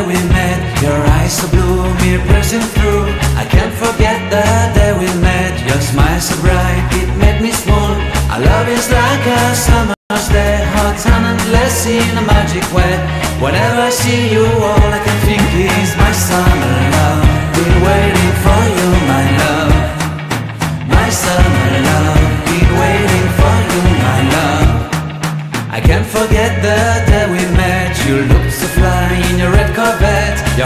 day we met. Your eyes so blue, mirror pressing through. I can't forget the day we met. Your smile so bright, it made me swoon Our love is like a summer's day Hot and endless in a magic way. Whenever I see you all I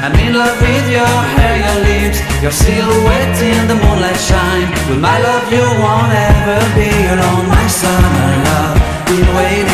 I'm in love with your hair, your lips, your silhouette in the moonlight shine. With my love, you won't ever be alone. My summer love, been waiting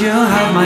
You have my